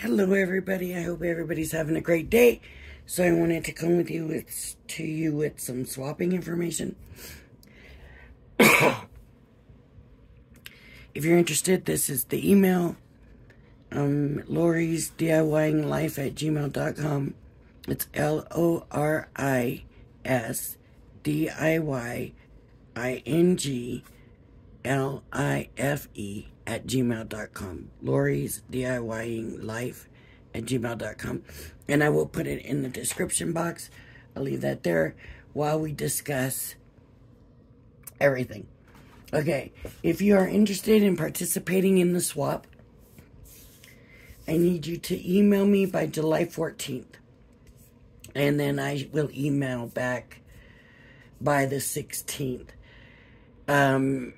Hello, everybody. I hope everybody's having a great day. So I wanted to come with you with to you with some swapping information. if you're interested, this is the email. Um, Lori's DIYing life at gmail.com. It's L O R I S D I Y I N G L I F E at gmail.com. Lori's DIYing life at gmail.com. And I will put it in the description box. I'll leave that there while we discuss everything. Okay, if you are interested in participating in the swap, I need you to email me by July 14th. And then I will email back by the 16th. Um,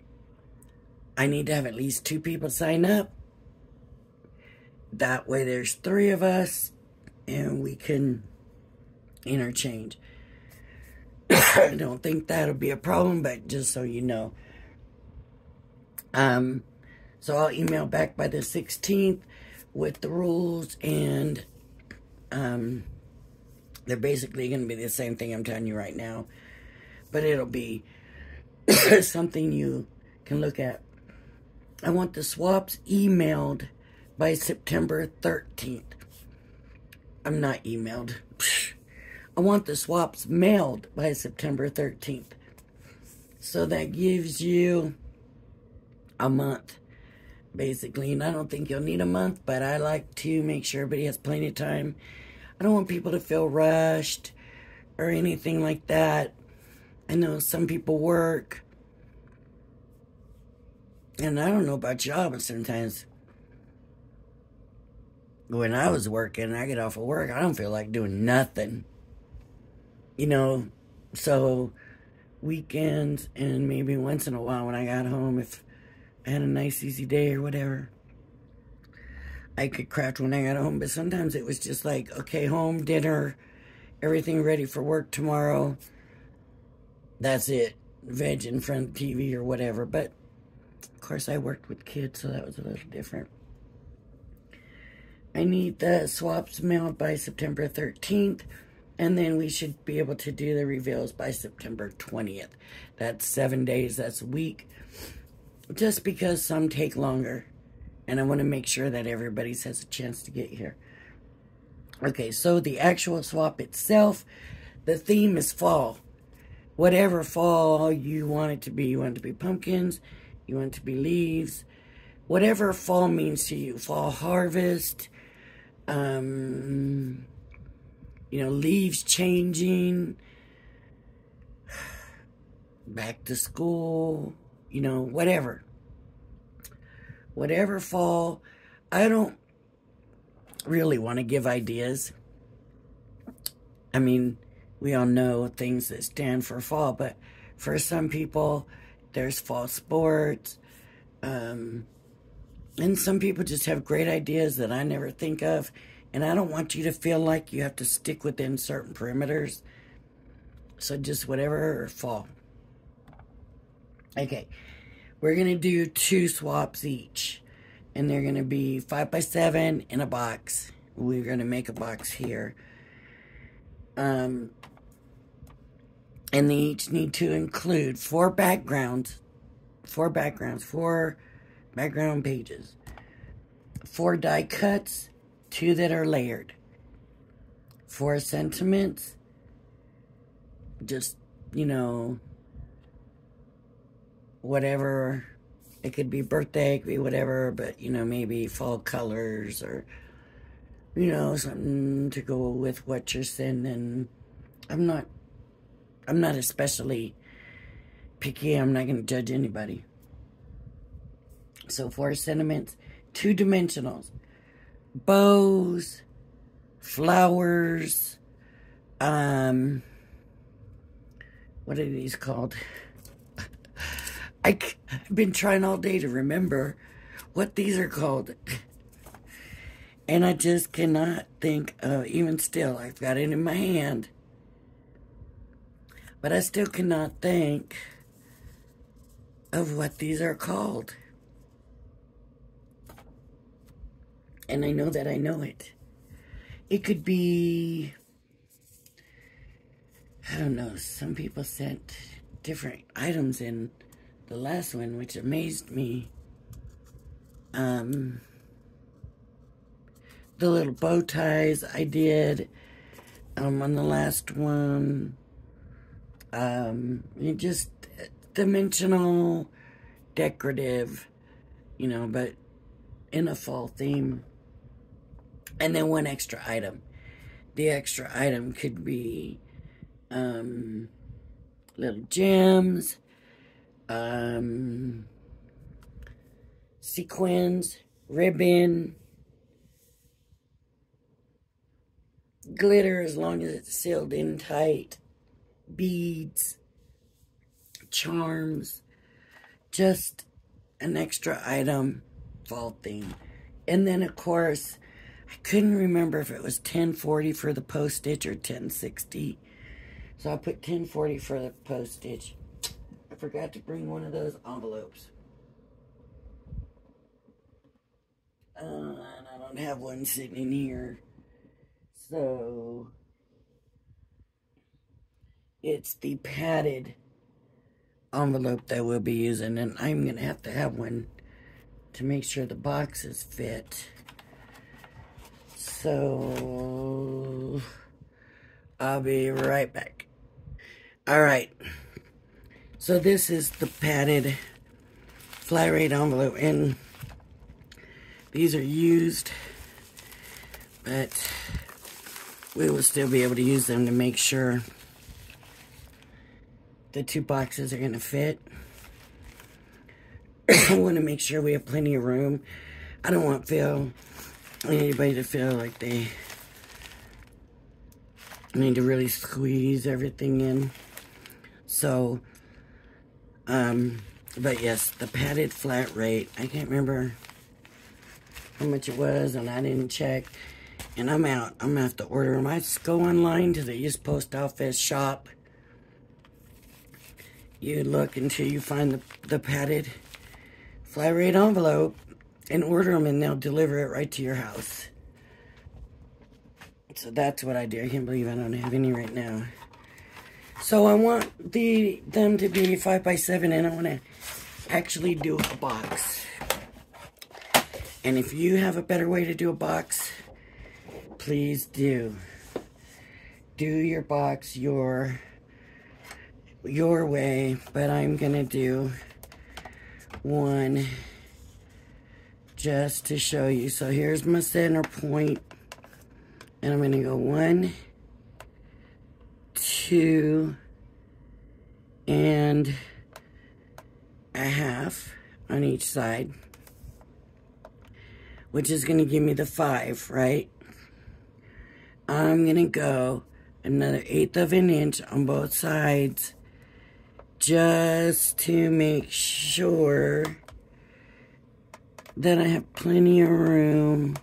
I need to have at least two people sign up. That way there's three of us and we can interchange. I don't think that'll be a problem, but just so you know. Um, so I'll email back by the 16th with the rules and um, they're basically going to be the same thing I'm telling you right now. But it'll be something you can look at. I want the swaps emailed by September 13th. I'm not emailed. I want the swaps mailed by September 13th. So that gives you a month, basically. And I don't think you'll need a month, but I like to make sure everybody has plenty of time. I don't want people to feel rushed or anything like that. I know some people work and I don't know about y'all, but sometimes when I was working, I get off of work, I don't feel like doing nothing. You know, so weekends and maybe once in a while when I got home, if I had a nice, easy day or whatever, I could craft when I got home. But sometimes it was just like, okay, home, dinner, everything ready for work tomorrow. That's it. Veg in front of TV or whatever. But course, I worked with kids, so that was a little different. I need the swaps mailed by September 13th, and then we should be able to do the reveals by September 20th. That's seven days, that's a week. Just because some take longer, and I want to make sure that everybody has a chance to get here. Okay, so the actual swap itself, the theme is fall. Whatever fall you want it to be. You want it to be pumpkins, you want to be leaves, whatever fall means to you. Fall harvest, um, you know, leaves changing, back to school, you know, whatever. Whatever fall, I don't really want to give ideas. I mean, we all know things that stand for fall, but for some people, there's fall sports. Um, and some people just have great ideas that I never think of. And I don't want you to feel like you have to stick within certain perimeters. So just whatever fall. Okay. We're going to do two swaps each. And they're going to be 5 by 7 in a box. We're going to make a box here. Um, and they each need to include four backgrounds, four backgrounds, four background pages, four die cuts, two that are layered, four sentiments, just, you know, whatever. It could be birthday, it could be whatever, but, you know, maybe fall colors or, you know, something to go with what you're sending. I'm not I'm not especially picky. I'm not going to judge anybody. So four sentiments, two dimensionals, bows, flowers, um, what are these called? I, I've been trying all day to remember what these are called. And I just cannot think of, even still, I've got it in my hand. But I still cannot think of what these are called. And I know that I know it. It could be, I don't know, some people sent different items in the last one, which amazed me. Um, the little bow ties I did um, on the last one. Um, just dimensional, decorative, you know, but in a fall theme. And then one extra item. The extra item could be um, little gems, um, sequins, ribbon, glitter as long as it's sealed in tight, beads, charms, just an extra item, fall theme. And then, of course, I couldn't remember if it was 1040 for the postage or 1060. So I put 1040 for the postage. I forgot to bring one of those envelopes. Uh, and I don't have one sitting in here. So it's the padded envelope that we'll be using and I'm gonna have to have one to make sure the boxes fit. So I'll be right back. All right. So this is the padded flat rate envelope and these are used but we will still be able to use them to make sure the two boxes are going to fit. I want to make sure we have plenty of room. I don't want feel anybody to feel like they need to really squeeze everything in. So, um, but yes, the padded flat rate. I can't remember how much it was, and I didn't check. And I'm out. I'm going to have to order them. I just go online to the East Post Office shop you look until you find the, the padded flat rate envelope and order them and they'll deliver it right to your house. So that's what I do. I can't believe I don't have any right now. So I want the them to be 5 by 7 and I want to actually do a box. And if you have a better way to do a box, please do. Do your box your your way, but I'm going to do one just to show you. So here's my center point, and I'm going to go one, two, and a half on each side, which is going to give me the five, right? I'm going to go another eighth of an inch on both sides just to make sure that I have plenty of room.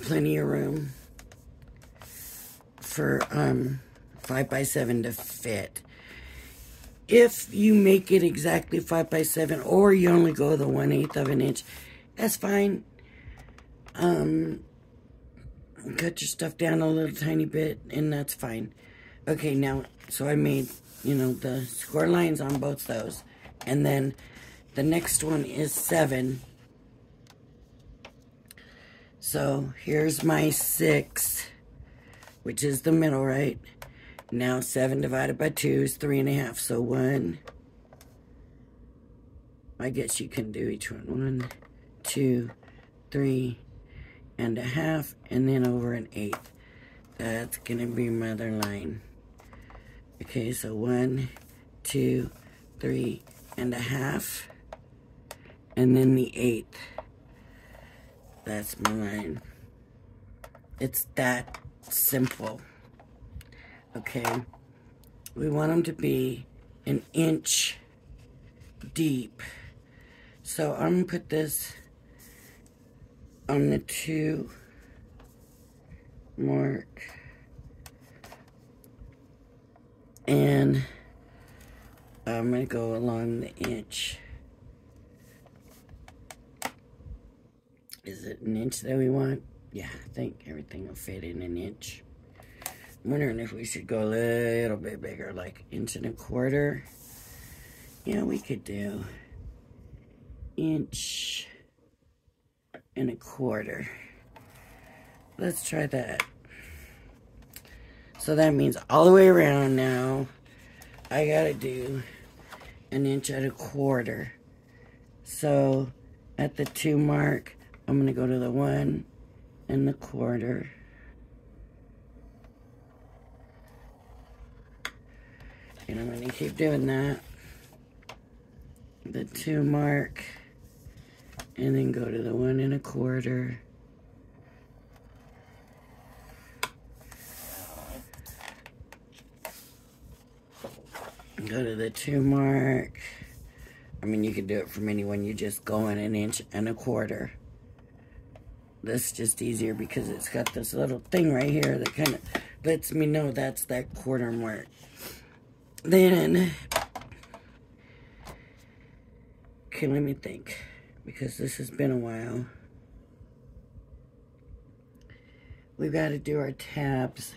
Plenty of room for um 5 by 7 to fit. If you make it exactly 5 by 7 or you only go the 1 8th of an inch that's fine. Um cut your stuff down a little tiny bit, and that's fine. Okay, now, so I made, you know, the score lines on both those. And then the next one is 7. So here's my 6, which is the middle, right? Now 7 divided by 2 is 3.5. So 1. I guess you can do each one. One, two, three, and a half, and then over an eighth. That's to be my other line. Okay, so one, two, three, and a half, and then the eighth. That's my line. It's that simple. Okay, we want them to be an inch deep. So I'm to put this on the two mark and I'm going to go along the inch. Is it an inch that we want? Yeah, I think everything will fit in an inch. I'm wondering if we should go a little bit bigger, like inch and a quarter. Yeah, we could do inch and a quarter. Let's try that. So that means all the way around now, I gotta do an inch and a quarter. So at the two mark, I'm gonna go to the one and the quarter. And I'm gonna keep doing that. The two mark, and then go to the one and a quarter. Go to the two mark. I mean, you can do it from anyone. You just go in an inch and a quarter. This just easier because it's got this little thing right here that kind of lets me know that's that quarter mark. Then, okay, let me think because this has been a while. We've got to do our tabs.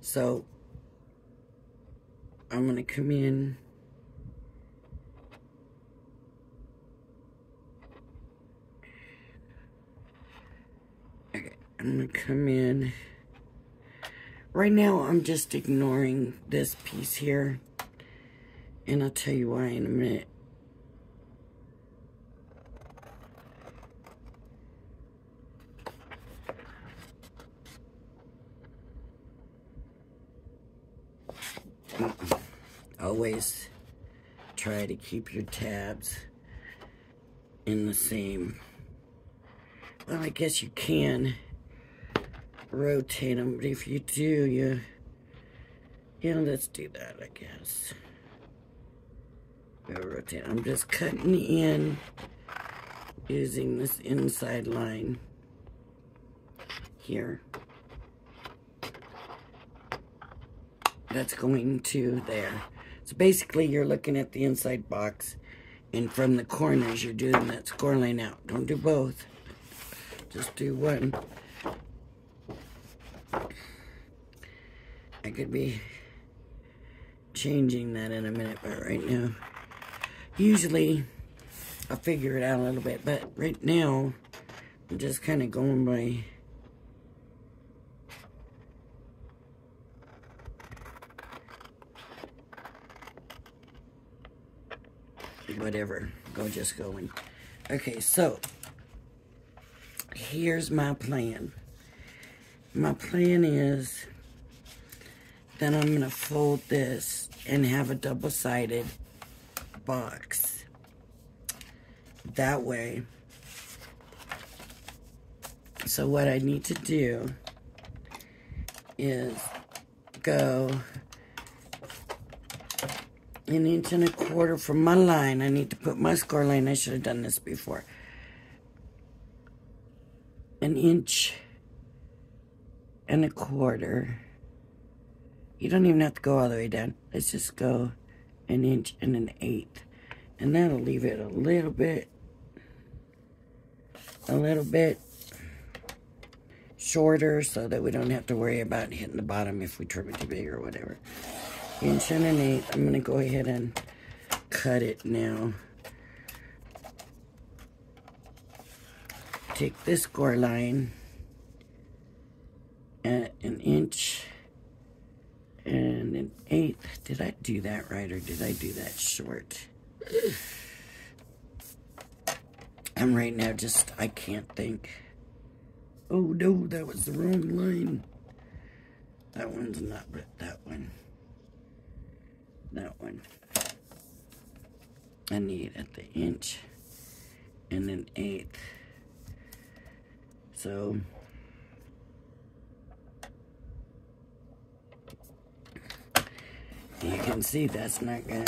So, I'm going to come in. Okay, I'm going to come in. Right now, I'm just ignoring this piece here. And I'll tell you why in a minute. Always try to keep your tabs in the same. Well, I guess you can rotate them, but if you do, you, yeah, let's do that, I guess. Rotate. I'm just cutting in using this inside line here. That's going to there. So basically, you're looking at the inside box, and from the corners, you're doing that score line out. Don't do both. Just do one. I could be changing that in a minute, but right now, usually I'll figure it out a little bit, but right now, I'm just kind of going by whatever. Go just going. Okay, so here's my plan. My plan is that I'm going to fold this and have a double-sided box. That way. So what I need to do is go an inch and a quarter from my line. I need to put my score line. I should have done this before. An inch and a quarter. You don't even have to go all the way down. Let's just go an inch and an eighth. And that'll leave it a little bit, a little bit shorter so that we don't have to worry about hitting the bottom if we trim it too big or whatever inch and an eighth. I'm going to go ahead and cut it now. Take this score line at an inch and an eighth. Did I do that right or did I do that short? I'm right now just, I can't think. Oh no, that was the wrong line. That one's not, that one that one. I need at the inch and an eighth. So you can see that's not gonna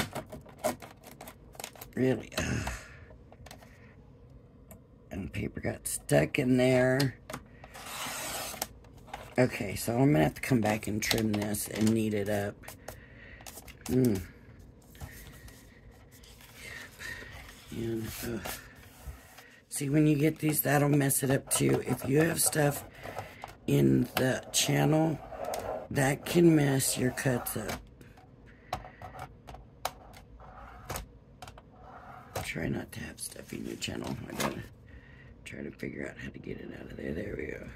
really and paper got stuck in there. Okay, so I'm gonna have to come back and trim this and knead it up. Mm. And, uh, see, when you get these, that'll mess it up too. If you have stuff in the channel, that can mess your cuts up. Try not to have stuff in your channel. I gotta try to figure out how to get it out of there. There we go.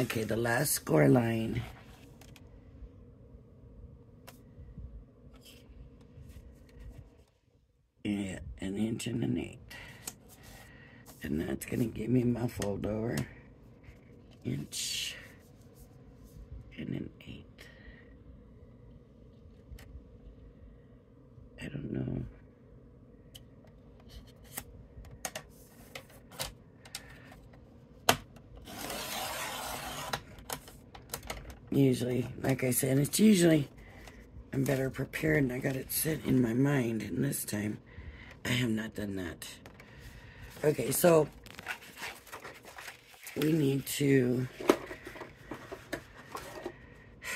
Okay, the last score line. Yeah, an inch and an eighth. And that's gonna give me my fold over. Inch and an eighth. I don't know. Usually, like I said, it's usually I'm better prepared and I got it set in my mind. And this time, I have not done that. Okay, so we need to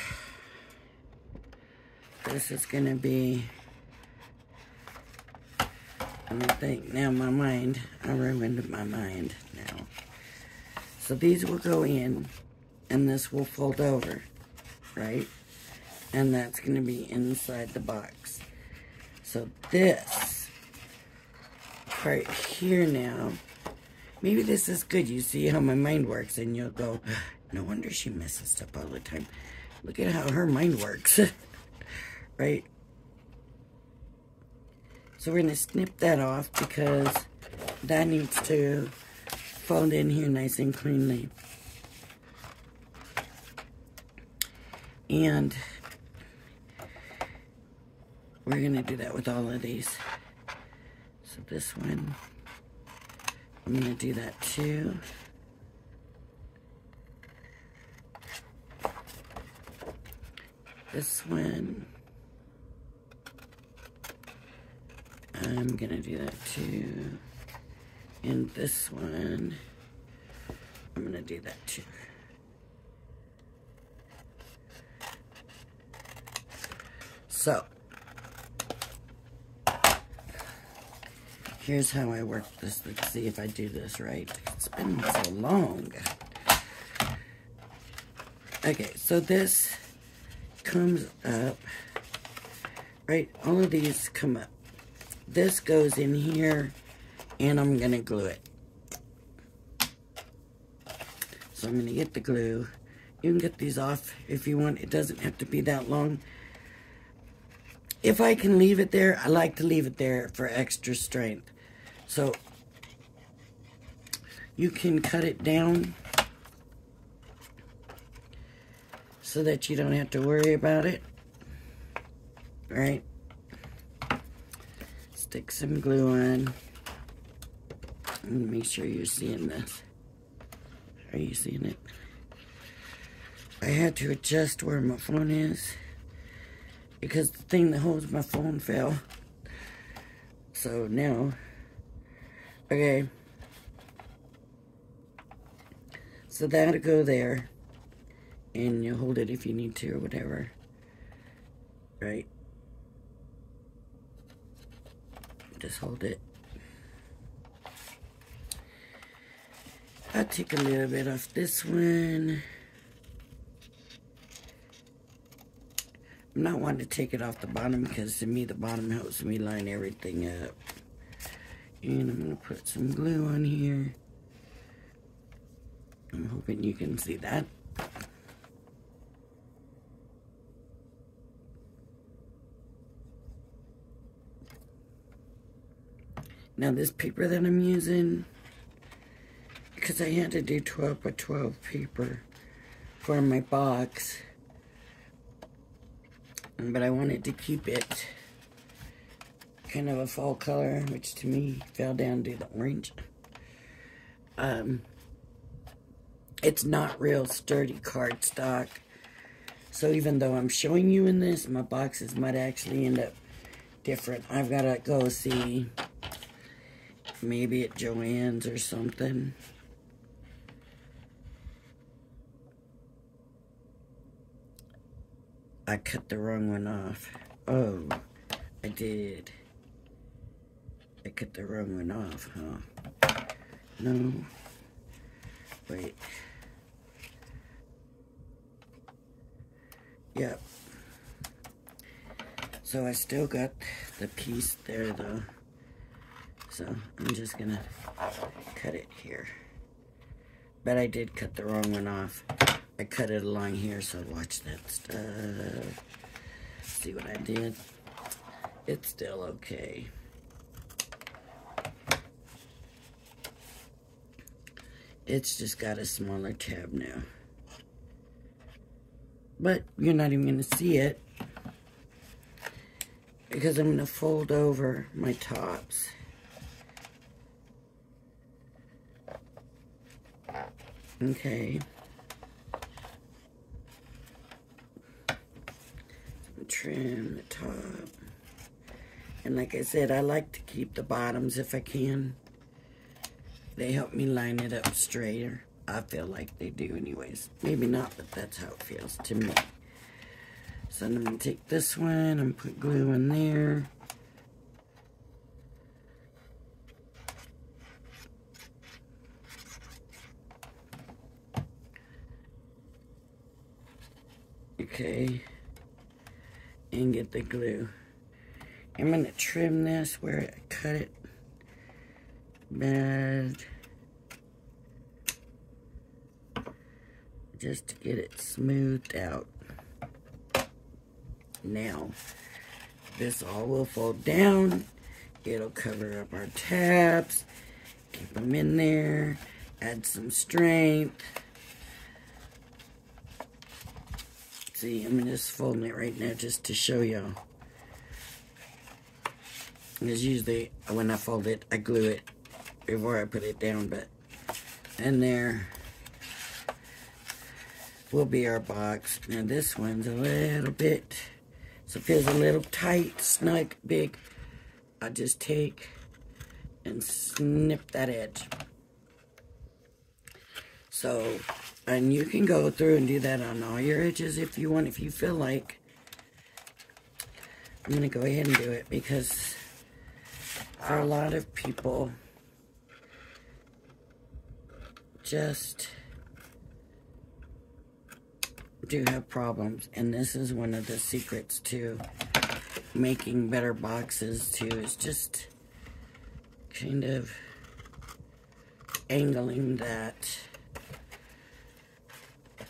this is gonna be I think now my mind I ruined my mind now. So these will go in and this will fold over right? And that's gonna be inside the box. So this part here now maybe this is good you see how my mind works and you'll go no wonder she messes stuff all the time look at how her mind works right? So we're going to snip that off because that needs to fold in here nice and cleanly. And we're going to do that with all of these. So this one, I'm to do that too. This one. I'm to do that too. And this one, I'm to do that too. So, here's how I work this. Let's see if I do this right. It's been so long. Okay, so this comes up, right? All of these come up this goes in here and I'm going to glue it. So I'm going to get the glue. You can get these off if you want. It doesn't have to be that long. If I can leave it there, I like to leave it there for extra strength. So you can cut it down so that you don't have to worry about it. Right? stick some glue on. And make sure you're seeing this. Are you seeing it? I had to adjust where my phone is because the thing that holds my phone fell. So now, okay. So that'll go there. And you hold it if you need to or whatever. Right? just hold it. I'll take a little bit off this one. I'm not wanting to take it off the bottom because to me the bottom helps me line everything up. And I'm going to put some glue on here. I'm hoping you can see that. Now this paper that I'm using, because I had to do 12 by 12 paper for my box, but I wanted to keep it kind of a fall color, which to me fell down to the orange. Um, it's not real sturdy cardstock. So even though I'm showing you in this, my boxes might actually end up different. I've got to go see maybe at Joann's or something. I cut the wrong one off. Oh, I did. Cut the wrong one off, huh? No. Wait. Yep. So I still got the piece there though. So I'm just gonna cut it here. But I did cut the wrong one off. I cut it along here, so watch that stuff. See what I did? It's still okay. It's just got a smaller tab now. But you're not even going to see it because I'm going to fold over my tops. Okay. Trim the top. And like I said, I like to keep the bottoms if I can. They help me line it up straighter. I feel like they do anyways. Maybe not, but that's how it feels to me. So I'm going to take this one and put glue in there. Okay. And get the glue. I'm going to trim this where I cut it bad. Just to get it smoothed out. Now, this all will fold down. It'll cover up our tabs. Keep them in there. Add some strength. See, I'm just folding it right now just to show y'all. Because usually when I fold it, I glue it before I put it down, but in there will be our box. Now this one's a little bit, so it feels a little tight, snug, big. I just take and snip that edge. So and you can go through and do that on all your edges if you want, if you feel like. I'm going to go ahead and do it because for a lot of people, just do have problems. And this is one of the secrets to making better boxes too, is just kind of angling that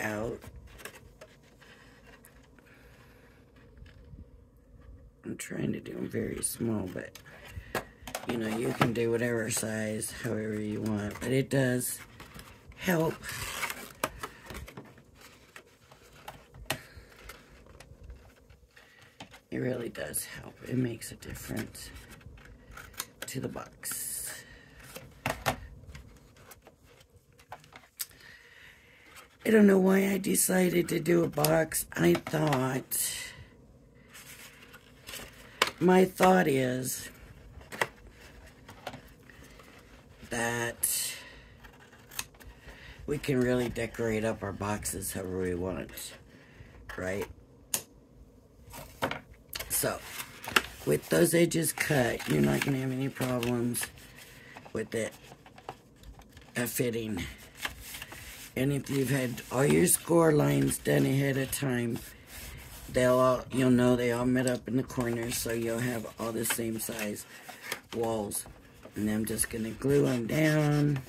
out. I'm trying to do them very small, but you know, you can do whatever size, however you want, but it does help. It really does help. It makes a difference to the box. I don't know why I decided to do a box. I thought, my thought is that we can really decorate up our boxes however we want, right? So, with those edges cut, you're not going to have any problems with it uh, fitting. And if you've had all your score lines done ahead of time, they'll all, you'll know they all met up in the corners, so you'll have all the same size walls. And I'm just going to glue them down,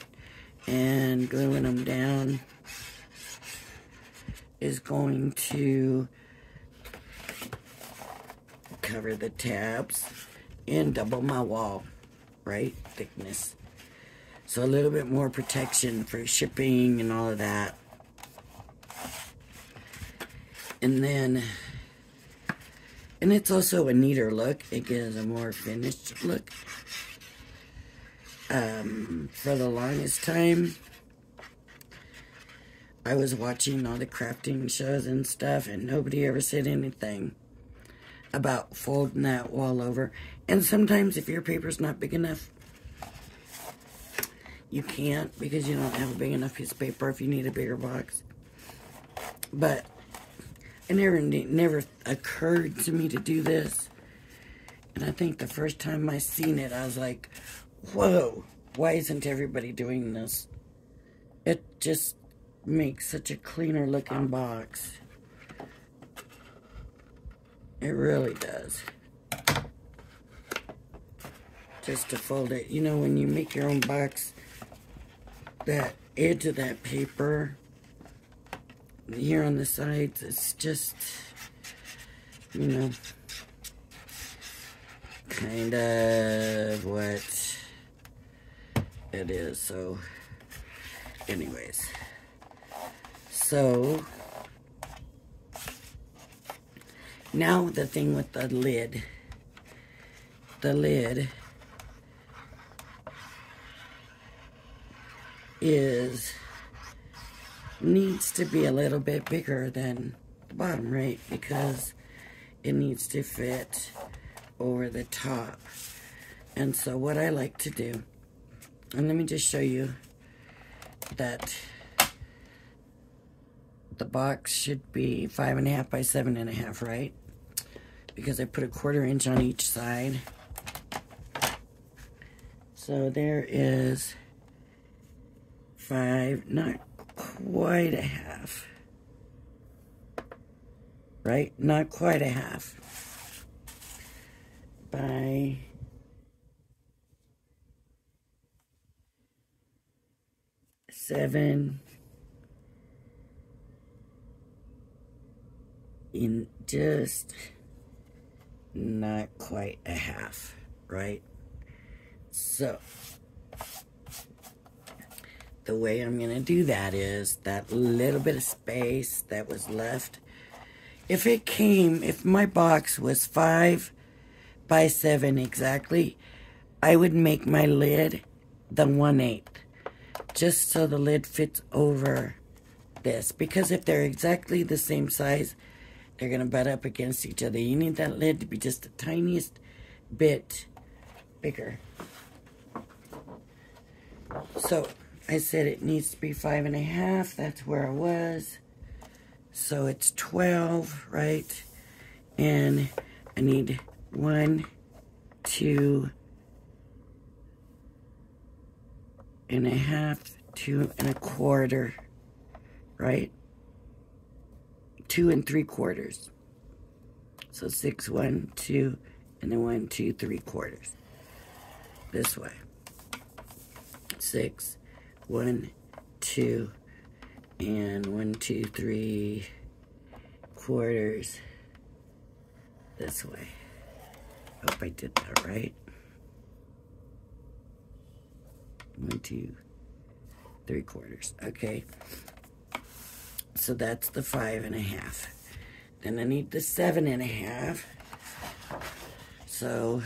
and gluing them down is going to cover the tabs and double my wall, right, thickness. So a little bit more protection for shipping and all of that. And then, and it's also a neater look. It gives a more finished look. Um, for the longest time, I was watching all the crafting shows and stuff, and nobody ever said anything about folding that wall over. And sometimes if your paper's not big enough, you can't because you don't have a big enough piece of paper if you need a bigger box. But it never, never occurred to me to do this. And I think the first time I seen it, I was like, whoa, why isn't everybody doing this? It just makes such a cleaner looking box. It really does. Just to fold it. You know, when you make your own box, that edge of that paper here on the sides, it's just, you know, kind of what it is. So, anyways. So, now the thing with the lid. The lid is needs to be a little bit bigger than the bottom, right? Because it needs to fit over the top. And so what I like to do, and let me just show you that the box should be five and a half by seven and a half, right? Because I put a quarter inch on each side. So there is five, not quite a half. Right? Not quite a half. By seven in just not quite a half, right? So, the way I'm going to do that is that little bit of space that was left. If it came, if my box was 5 by 7 exactly, I would make my lid the 1 8 just so the lid fits over this. Because if they're exactly the same size, they're going to butt up against each other. You need that lid to be just the tiniest bit bigger. So, I said it needs to be five and a half. That's where I was. So it's 12, right? And I need one, two and a half, two and a quarter, right? Two and three quarters. So six, one, two, and then one, two, three quarters. This way. Six, one, two, and one, two, three quarters this way. Hope I did that right. One, two, three quarters. Okay. So that's the five and a half. Then I need the seven and a half. So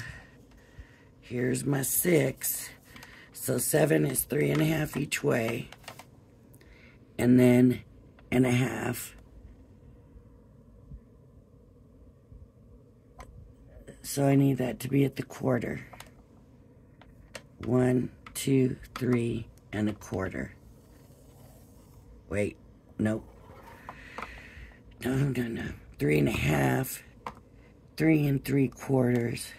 here's my six. So seven is three and a half each way. And then and a half. So I need that to be at the quarter. One, two, three, and a quarter. Wait, nope. No, no, no. Three and a half. Three and three quarters.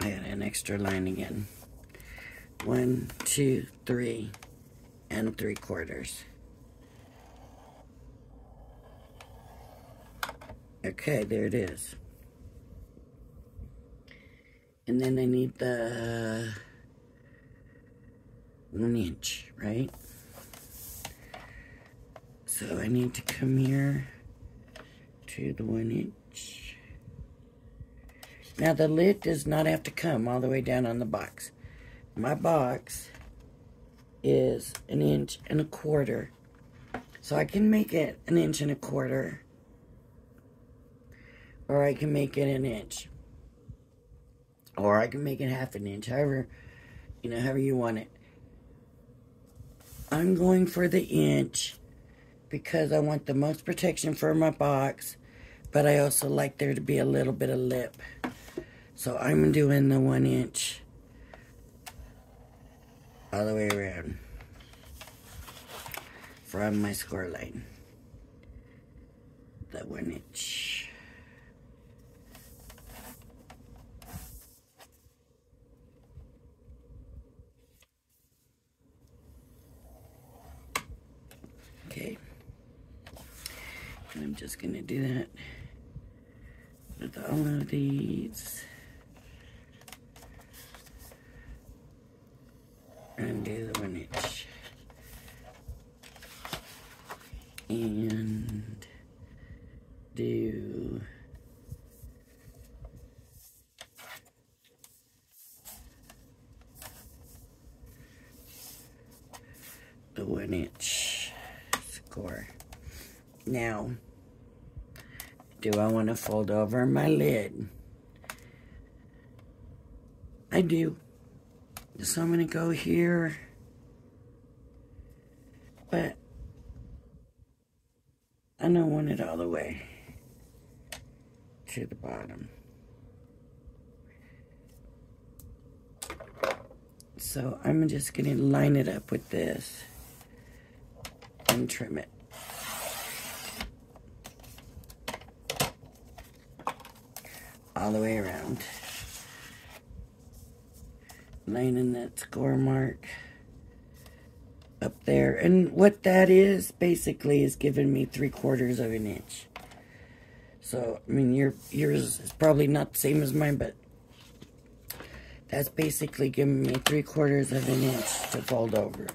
I got an extra line again. One, two, three, and three quarters. Okay, there it is. And then I need the one inch, right? So I need to come here to the one inch. Now the lid does not have to come all the way down on the box. My box is an inch and a quarter. So I can make it an inch and a quarter. Or I can make it an inch. Or I can make it half an inch. However, you know, however you want it. I'm going for the inch because I want the most protection for my box. But I also like there to be a little bit of lip. So I'm doing the one inch all the way around from my score line. the one inch. Okay. And I'm just to do that with all of these. And do the one inch. And do the one inch score. Now, do I want to fold over my lid? I do. So I'm going to go here. But I don't want it all the way to the bottom. So I'm just going to line it up with this and trim it. All the way around. Lining that score mark up there. And what that is, basically, is giving me three quarters of an inch. So, I mean, your, yours is probably not the same as mine, but that's basically giving me three quarters of an inch to fold over.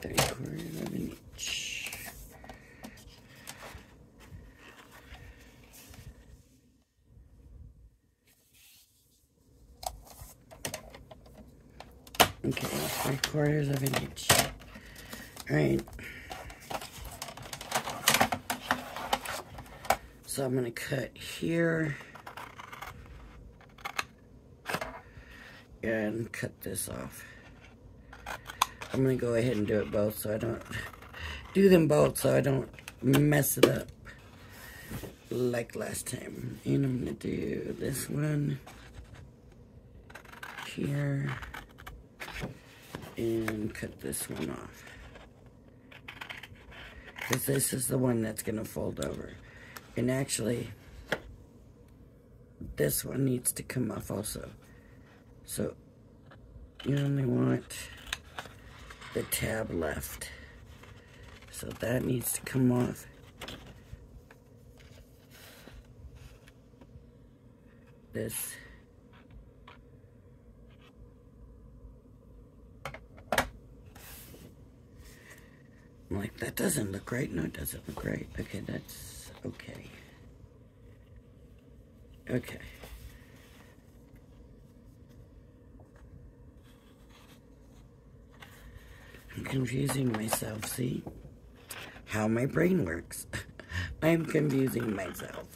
Three quarters of an inch. Okay, three quarters of an inch. All right. So I'm going to cut here. And cut this off. I'm going to go ahead and do it both so I don't... Do them both so I don't mess it up like last time. And I'm going to do this one here and cut this one off. Because this is the one that's going to fold over. And actually, this one needs to come off also. So, you only want the tab left. So that needs to come off. This I'm like, that doesn't look right. No, it doesn't look right. Okay, that's okay. Okay. I'm confusing myself, see? How my brain works. I'm confusing myself.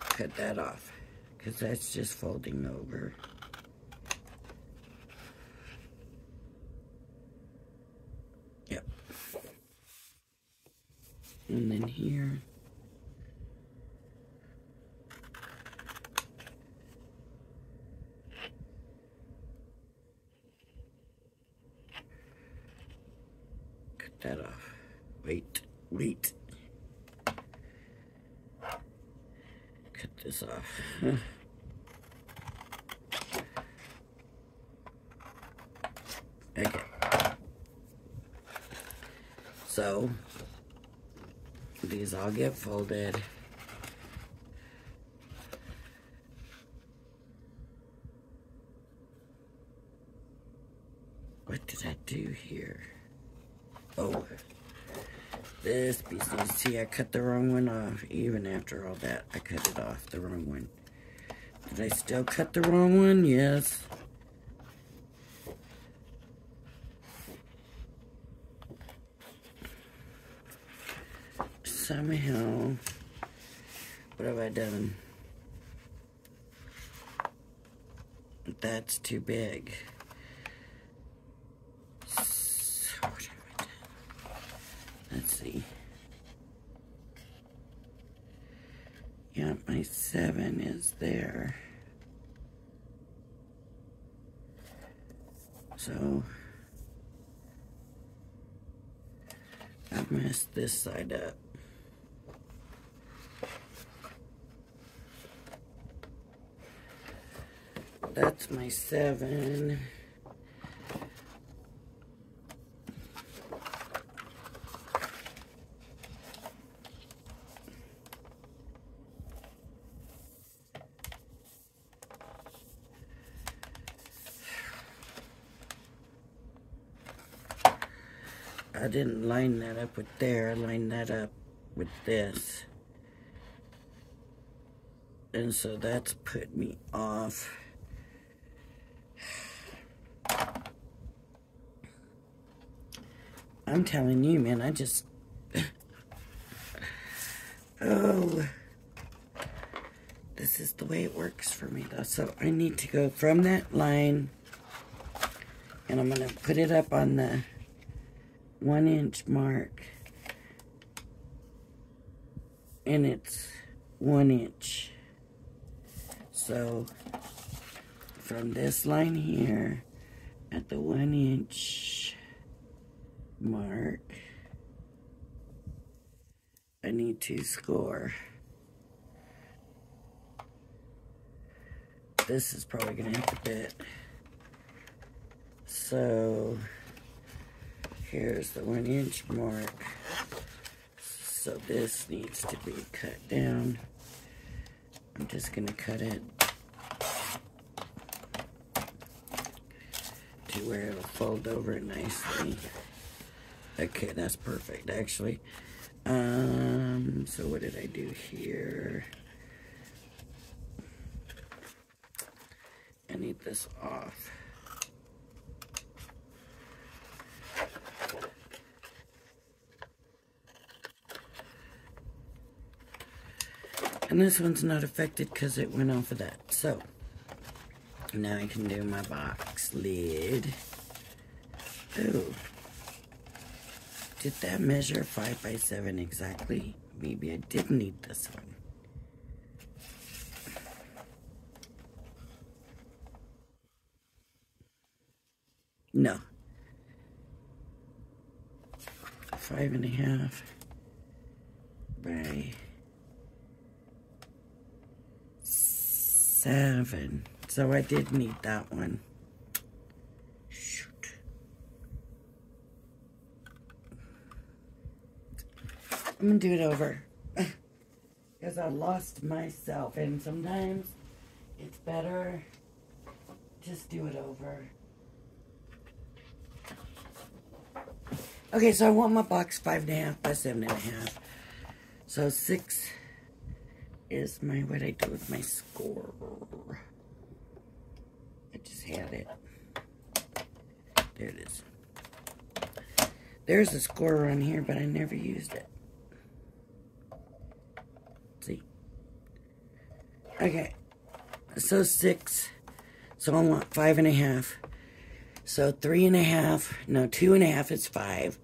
Cut that off, because that's just folding over. Yep. And then here. Cut that off. Wait, wait. Cut this off. Okay. So, these all get folded. What did I do here? Oh, this piece. See, I cut the wrong one off. Even after all that, I cut it off, the wrong one. Did I still cut the wrong one? Yes. I'm. What have I done? That's too big. So, Let's see. Yeah, my seven is there. So, I've messed this side up. That's my seven. I didn't line that up with there. I lined that up with this. And so that's put me off. I'm telling you, man, I just... oh. This is the way it works for me, though. So I need to go from that line, and I'm going to put it up on the one inch mark and it's one inch so from this line here at the one inch mark I need to score this is probably have to bit. so Here's the one inch mark. So this needs to be cut down. I'm just gonna cut it to where it'll fold over nicely. Okay, that's perfect actually. Um, so what did I do here? I need this off. And this one's not affected because it went off of that. So, now I can do my box lid. Oh. Did that measure 5 by 7 exactly? Maybe I did need this one. No. Five and a half by seven. So I did need that one. I'm going to do it over. Because I lost myself. And sometimes it's better just do it over. Okay, so I want my box five and a half by seven and a half. So six is my, what I do with my score. I just had it. There it is. There's a score on here, but I never used it. Okay. So six. So I want five and a half. So three and a half. No, two and a half is five.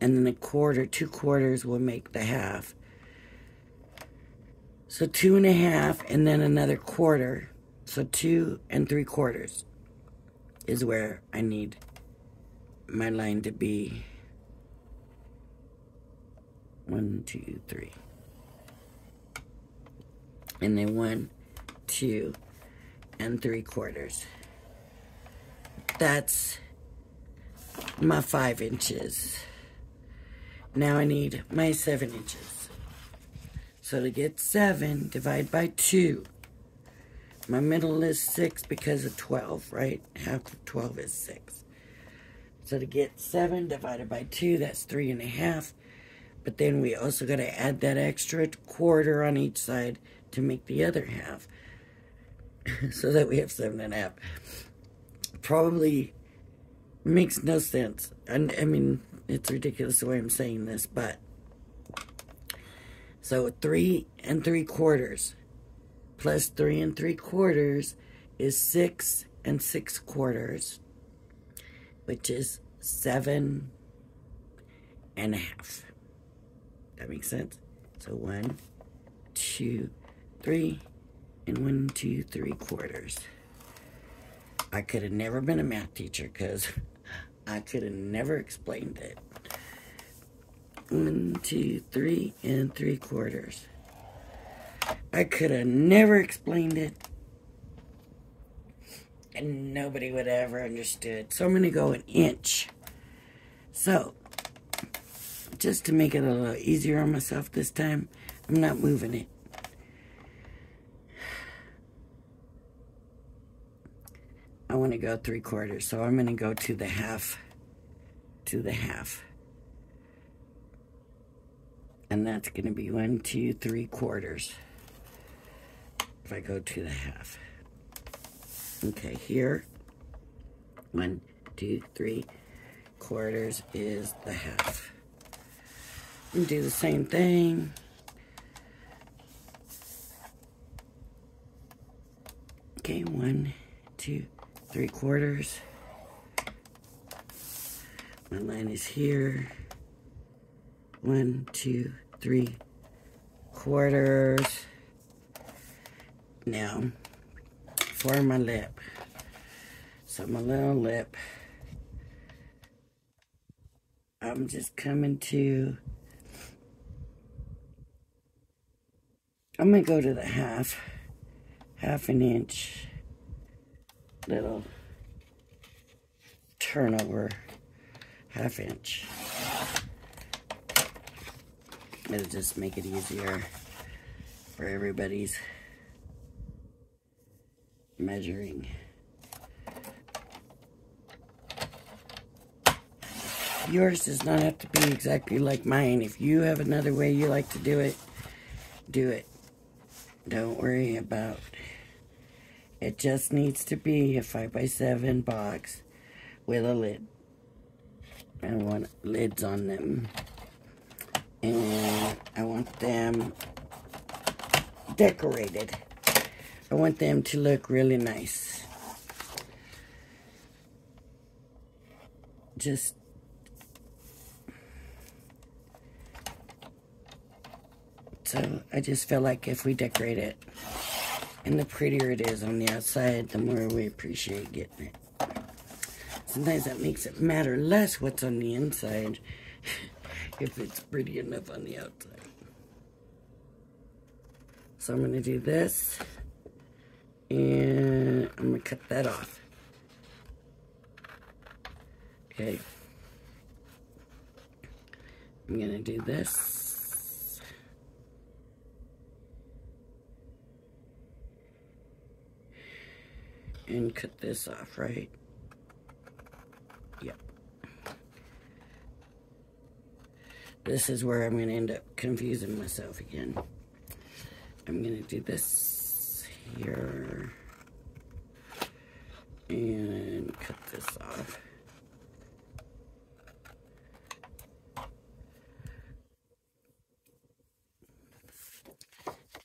And then a quarter, two quarters will make the half. So two and a half and then another quarter. So two and three quarters is where I need my line to be. One, two, three. And then one, two, and three quarters. That's my five inches. Now I need my seven inches. So to get 7, divide by 2. My middle is 6 because of 12, right? Half of 12 is 6. So to get 7 divided by 2, that's 3 and a half. But then we also got to add that extra quarter on each side to make the other half. so that we have seven and a half. Probably makes no sense. And I mean, it's ridiculous the way I'm saying this, but so three and three quarters plus three and three quarters is six and six quarters, which is seven and a half. That makes sense? So one, two, three, and one, two, three quarters. I could have never been a math teacher because I could have never explained it. One, two, three, and three quarters. I could have never explained it. And nobody would have ever understood. So I'm going to go an inch. So, just to make it a little easier on myself this time, I'm not moving it. To go three quarters, so I'm going to go to the half, to the half. And that's going to be one, two, three quarters. If I go to the half. Okay, here, one, two, three quarters is the half. And do the same thing. Okay, one, two, three quarters. My line is here. One, two, three quarters. Now, for my lip. So my little lip, I'm just coming to, I'm to go to the half, half an inch little turnover half inch. It'll just make it easier for everybody's measuring. Yours does not have to be exactly like mine. If you have another way you like to do it, do it. Don't worry about it just needs to be a 5x7 box with a lid. I want lids on them. And I want them decorated. I want them to look really nice. Just so I just feel like if we decorate it and the prettier it is on the outside, the more we appreciate getting it. Sometimes that makes it matter less what's on the inside if it's pretty enough on the outside. So I'm going to do this and I'm going to cut that off. Okay. I'm going to do this. And cut this off, right? Yep. This is where I'm going to end up confusing myself again. I'm going to do this here and cut this off.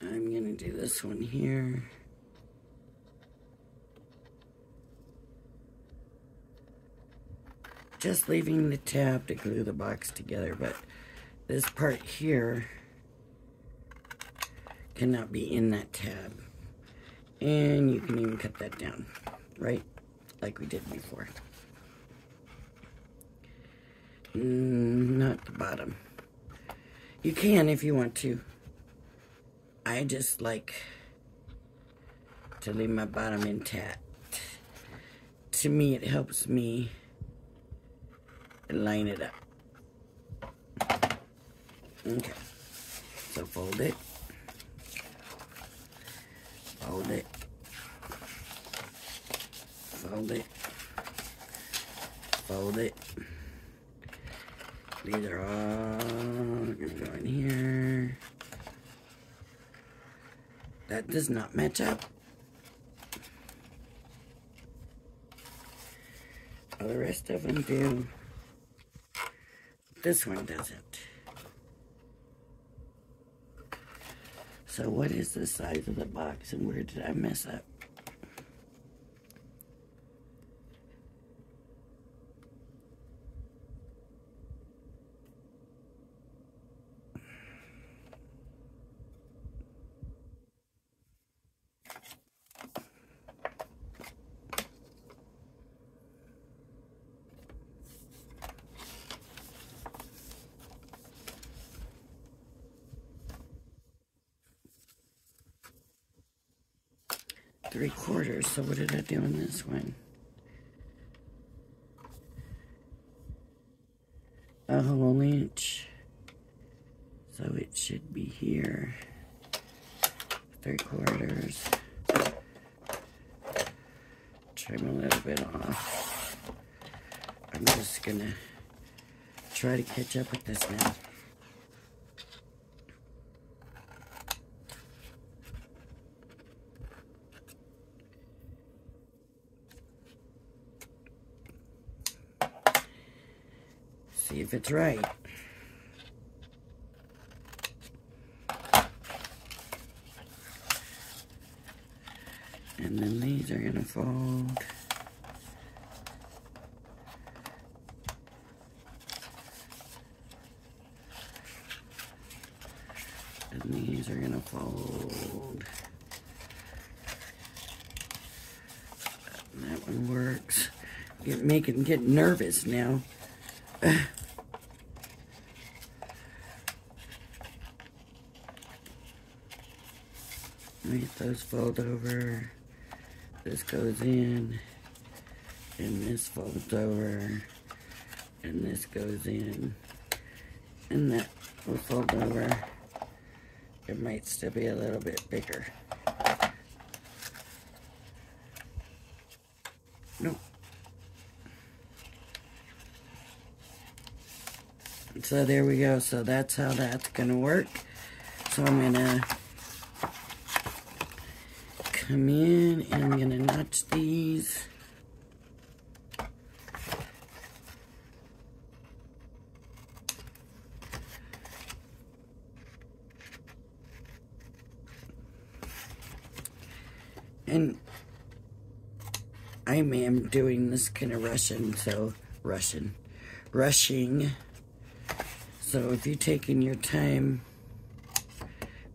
I'm going to do this one here. Just leaving the tab to glue the box together, but this part here cannot be in that tab. And you can even cut that down, right? Like we did before. Mm, not the bottom. You can if you want to. I just like to leave my bottom intact. To me, it helps me line it up. Okay. So fold it. Fold it. Fold it. Fold it. These are all gonna go in here. That does not match up. All the rest of them do. This one doesn't. So what is the size of the box and where did I mess up? three quarters. So what did I do in this one? A whole inch. So it should be here. Three quarters. Trim a little bit off. I'm just gonna try to catch up with this now. See if it's right. And then these are gonna fold. And these are gonna fold. And that one works. Get making get nervous now. Make those fold over. This goes in. And this folds over. And this goes in. And that will fold over. It might still be a little bit bigger. Nope. So there we go. So that's how that's going to work. So I'm going to come in and I'm going to notch these. And I am doing this kind of Russian, so Russian, rushing. So if you're taking your time,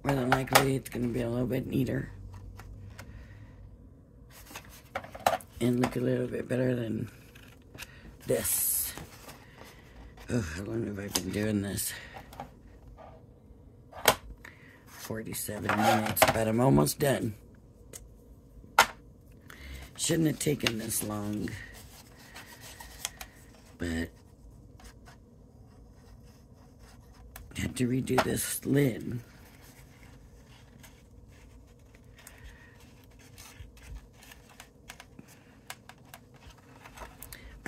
more than likely it's going to be a little bit neater. And look a little bit better than this. Oh, how long have I been doing this? 47 minutes, but I'm almost done. Shouldn't have taken this long. But had to redo this lid.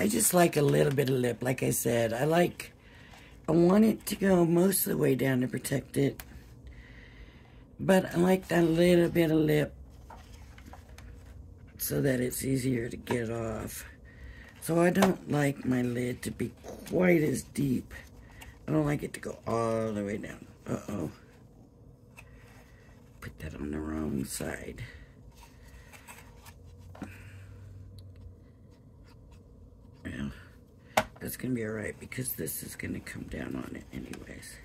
I just like a little bit of lip, like I said. I like, I want it to go most of the way down to protect it. But I like that little bit of lip so that it's easier to get off. So I don't like my lid to be quite as deep. I don't like it to go all the way down. Uh-oh. Put that on the wrong side. Well, that's going to be alright because this is going to come down on it anyways.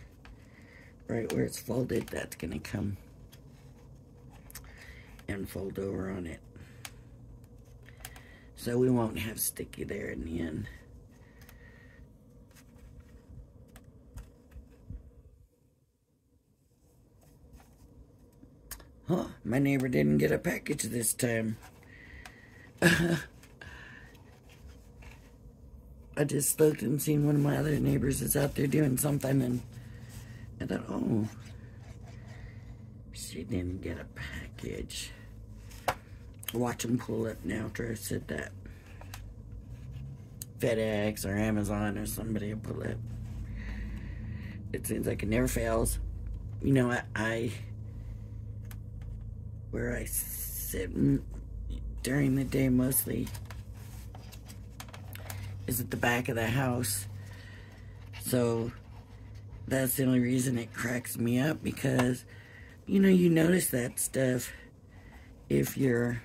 Right where it's folded, that's going to come and fold over on it. So we won't have sticky there in the end. Huh, my neighbor didn't get a package this time. I just looked and seen one of my other neighbors is out there doing something and I thought, oh, she didn't get a package. Watch them pull up now after I said that. FedEx or Amazon or somebody will pull up. It seems like it never fails. You know, I, I where I sit during the day mostly is at the back of the house. So that's the only reason it cracks me up because, you know, you notice that stuff if you're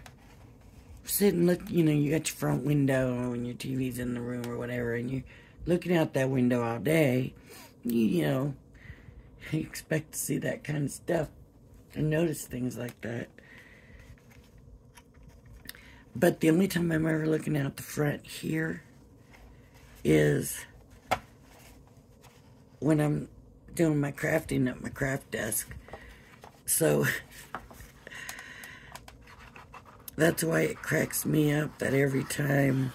sitting, look, you know, you got your front window and your TV's in the room or whatever, and you're looking out that window all day, you, you know, you expect to see that kind of stuff and notice things like that. But the only time I'm ever looking out the front here is when I'm doing my crafting at my craft desk. So that's why it cracks me up that every time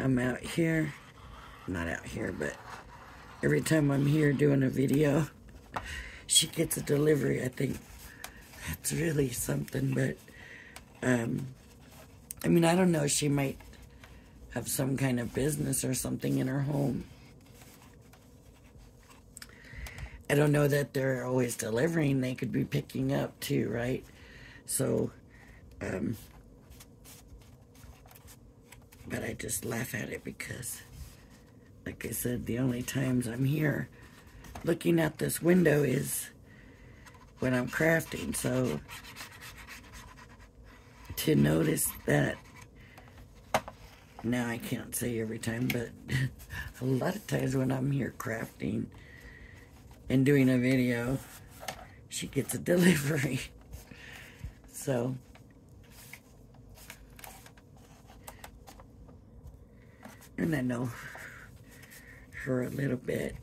I'm out here, not out here, but every time I'm here doing a video, she gets a delivery. I think that's really something, but, um, I mean, I don't know. She might have some kind of business or something in her home. I don't know that they're always delivering. They could be picking up too, right? So, um, but I just laugh at it because, like I said, the only times I'm here looking at this window is when I'm crafting. So, to notice that, now I can't say every time, but a lot of times when I'm here crafting and doing a video, she gets a delivery. So, and I know her a little bit.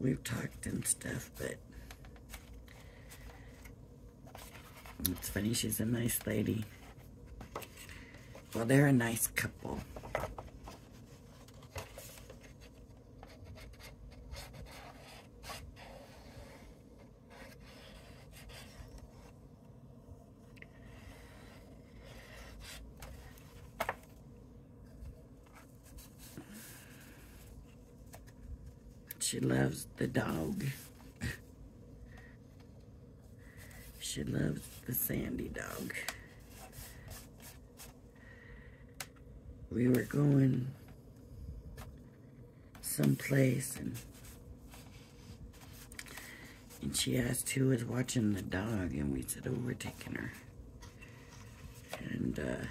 We've talked and stuff, but it's funny, she's a nice lady. Well, they're a nice couple. She loves the dog. she loves the Sandy dog. We were going someplace and and she asked who was watching the dog and we said, oh, we're taking her. And, uh,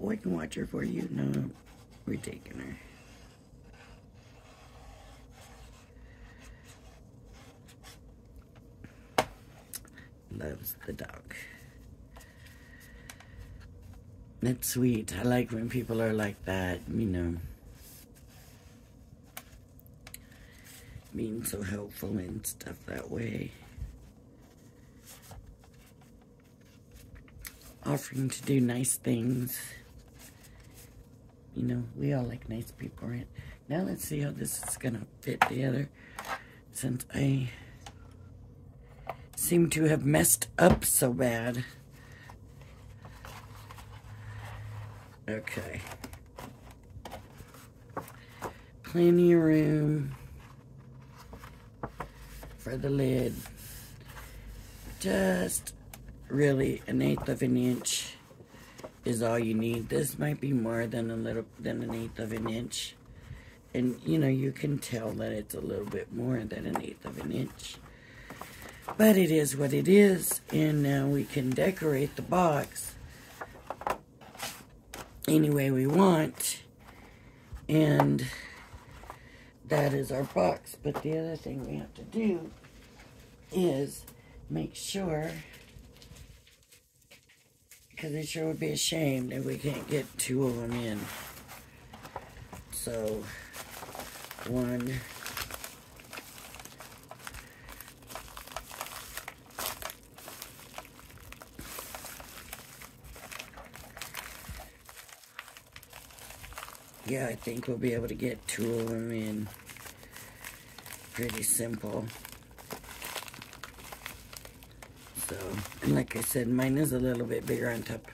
oh, I can watch her for you. No, we're taking her. loves the dog. It's sweet. I like when people are like that, you know. Being so helpful and stuff that way. Offering to do nice things. You know, we all like nice people, right? Now let's see how this is going to fit together. Since I seem to have messed up so bad. Okay. Plenty of room for the lid. Just really an eighth of an inch is all you need. This might be more than a little than an eighth of an inch. And you know, you can tell that it's a little bit more than an eighth of an inch. But it is what it is, and now we can decorate the box any way we want. And that is our box. But the other thing we have to do is make sure, because it sure would be a shame if we can't get two of them in. So, one, yeah, I think we'll be able to get two of them in. Pretty simple. So, and like I said, mine is a little bit bigger on top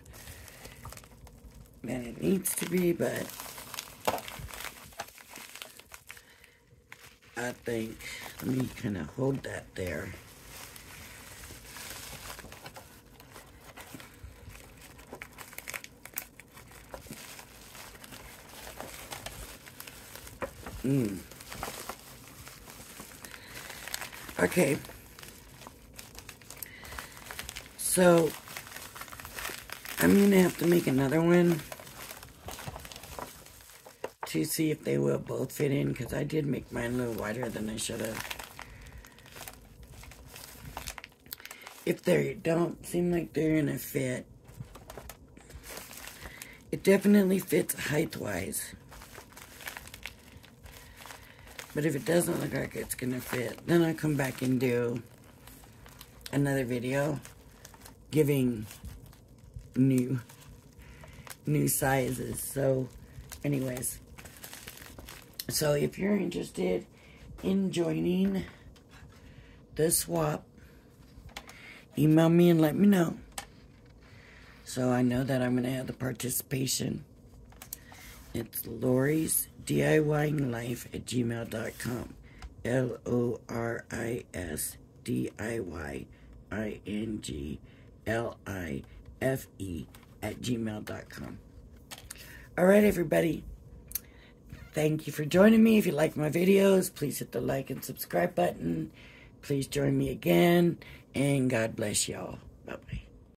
than it needs to be, but I think, let me kind of hold that there. Mm. Okay. So, I'm going to have to make another one to see if they will both fit in because I did make mine a little wider than I should have. If they don't seem like they're going to fit, it definitely fits height-wise. But if it doesn't look like it's going to fit, then I'll come back and do another video giving new new sizes. So, anyways, so if you're interested in joining the swap, email me and let me know. So I know that I'm going to have the participation. It's Lori's DIYing Life at gmail.com. L O R I S D I Y I N G L I F E at gmail.com. All right, everybody. Thank you for joining me. If you like my videos, please hit the like and subscribe button. Please join me again. And God bless y'all. Bye bye.